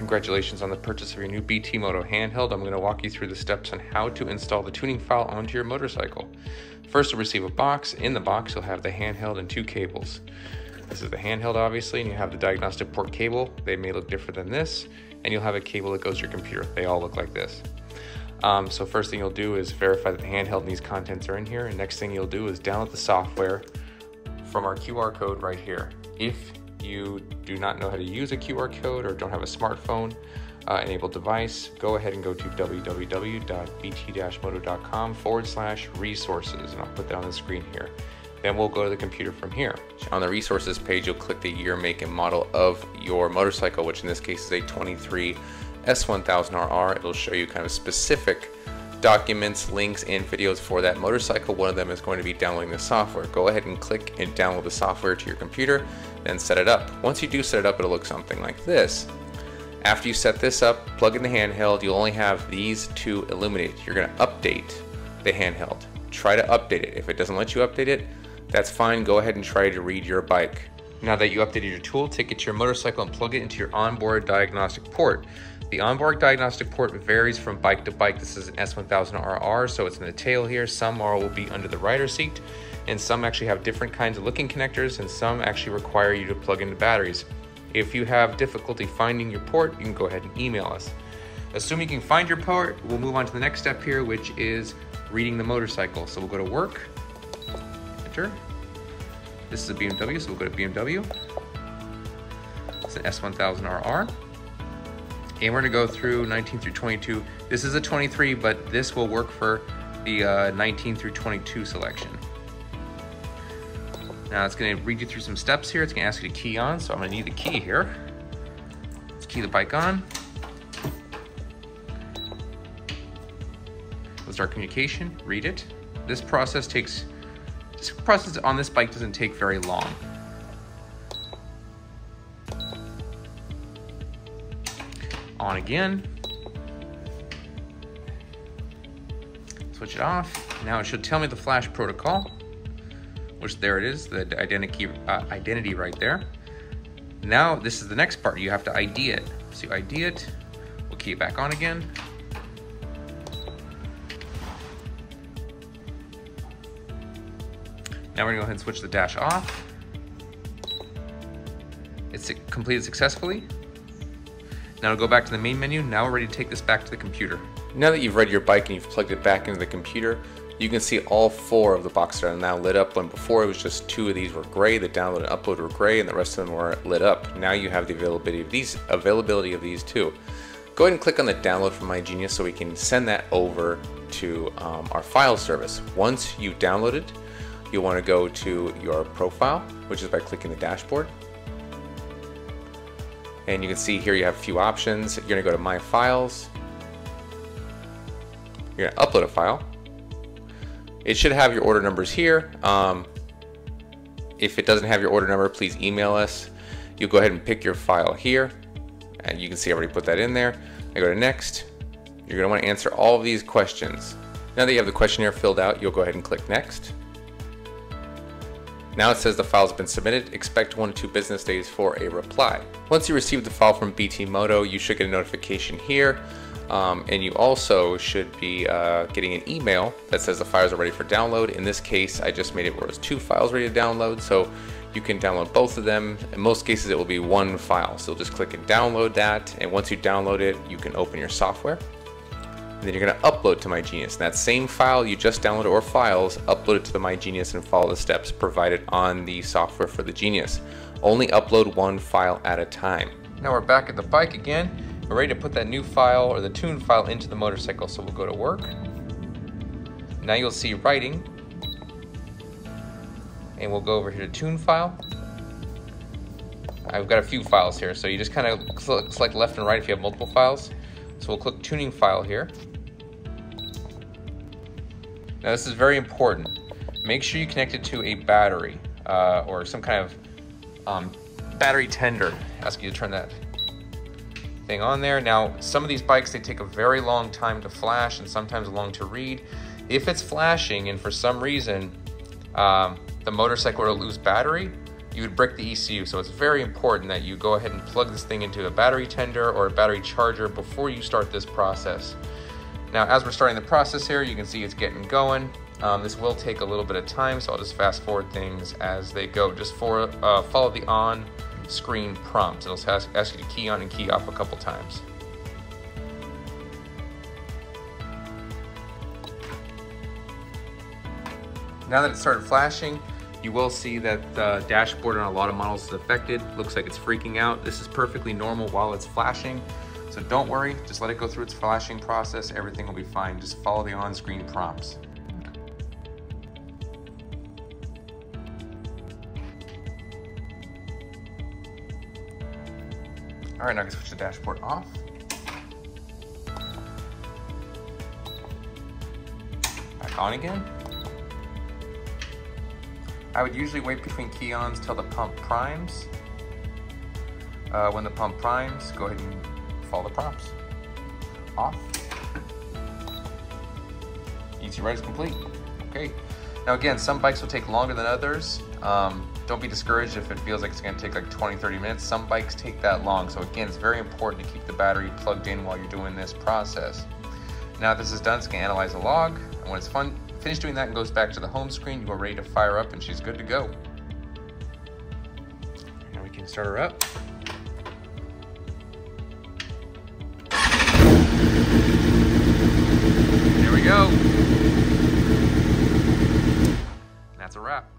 congratulations on the purchase of your new BT Moto handheld. I'm going to walk you through the steps on how to install the tuning file onto your motorcycle. First, you'll receive a box. In the box, you'll have the handheld and two cables. This is the handheld, obviously, and you have the diagnostic port cable. They may look different than this, and you'll have a cable that goes to your computer. They all look like this. Um, so first thing you'll do is verify that the handheld and these contents are in here, and next thing you'll do is download the software from our QR code right here. If you do not know how to use a QR code or don't have a smartphone uh, enabled device, go ahead and go to www.bt-moto.com forward slash resources, and I'll put that on the screen here. Then we'll go to the computer from here. On the resources page, you'll click the year, make, and model of your motorcycle, which in this case is a 23 S1000RR. It'll show you kind of specific documents, links, and videos for that motorcycle. One of them is going to be downloading the software. Go ahead and click and download the software to your computer, then set it up. Once you do set it up, it'll look something like this. After you set this up, plug in the handheld, you'll only have these two illuminated. You're gonna update the handheld. Try to update it. If it doesn't let you update it, that's fine. Go ahead and try to read your bike. Now that you updated your tool, take it to your motorcycle and plug it into your onboard diagnostic port. The onboard diagnostic port varies from bike to bike. This is an S1000RR, so it's in the tail here. Some are will be under the rider seat, and some actually have different kinds of looking connectors, and some actually require you to plug into batteries. If you have difficulty finding your port, you can go ahead and email us. Assuming you can find your port, we'll move on to the next step here, which is reading the motorcycle. So we'll go to work, enter. This is a BMW, so we'll go to BMW. It's an S1000RR. And we're gonna go through 19 through 22. This is a 23, but this will work for the uh, 19 through 22 selection. Now it's gonna read you through some steps here. It's gonna ask you to key on, so I'm gonna need the key here. Let's key the bike on. Let's start communication, read it. This process takes, this process on this bike doesn't take very long. On again. Switch it off. Now it should tell me the flash protocol which there it is, the identity, uh, identity right there. Now this is the next part, you have to ID it. So you ID it, we'll key it back on again. Now we're gonna go ahead and switch the dash off. It's completed successfully. Now to go back to the main menu, now we're ready to take this back to the computer. Now that you've read your bike and you've plugged it back into the computer, you can see all four of the boxes are now lit up. When before it was just two of these were gray the download and upload were gray and the rest of them were lit up. Now you have the availability of these availability of these two go ahead and click on the download from MyGenius so we can send that over to um, our file service. Once you've downloaded you'll want to go to your profile which is by clicking the dashboard and you can see here you have a few options you're to go to my files you're to upload a file it should have your order numbers here. Um, if it doesn't have your order number, please email us. You'll go ahead and pick your file here. And you can see I already put that in there. I go to next. You're gonna to want to answer all of these questions. Now that you have the questionnaire filled out, you'll go ahead and click next. Now it says the file's been submitted. Expect one to two business days for a reply. Once you receive the file from BT Moto, you should get a notification here um, and you also should be uh, getting an email that says the files are ready for download. In this case, I just made it where it's two files ready to download. So you can download both of them. In most cases, it will be one file. So just click and download that. And once you download it, you can open your software. And then you're gonna upload to MyGenius. And that same file you just downloaded or files, upload it to the MyGenius and follow the steps provided on the software for the Genius. Only upload one file at a time. Now we're back at the bike again. We're ready to put that new file or the tune file into the motorcycle. So we'll go to work. Now you'll see writing. And we'll go over here to tune file. I've got a few files here, so you just kind of select left and right if you have multiple files. So we'll click tuning file here. Now this is very important. Make sure you connect it to a battery uh, or some kind of um, battery tender. Ask you to turn that thing on there. Now, some of these bikes, they take a very long time to flash and sometimes long to read. If it's flashing and for some reason um, the motorcycle will lose battery, you would brick the ECU. So it's very important that you go ahead and plug this thing into a battery tender or a battery charger before you start this process. Now, as we're starting the process here, you can see it's getting going. Um, this will take a little bit of time, so I'll just fast forward things as they go. Just for uh, follow the on screen prompts. It'll ask, ask you to key on and key off a couple times. Now that it started flashing, you will see that the dashboard on a lot of models is affected. Looks like it's freaking out. This is perfectly normal while it's flashing. So don't worry, just let it go through its flashing process. Everything will be fine. Just follow the on-screen prompts. All right, now I can switch the dashboard off. Back on again. I would usually wait between key-ons till the pump primes. Uh, when the pump primes, go ahead and follow the prompts. Off. Easy ride is complete. Okay. Now again, some bikes will take longer than others. Um, don't be discouraged if it feels like it's gonna take like 20, 30 minutes. Some bikes take that long. So again, it's very important to keep the battery plugged in while you're doing this process. Now this is done, it's gonna analyze the log. And when it's fun, finished doing that and goes back to the home screen, you are ready to fire up and she's good to go. Now we can start her up. Go. That's a wrap.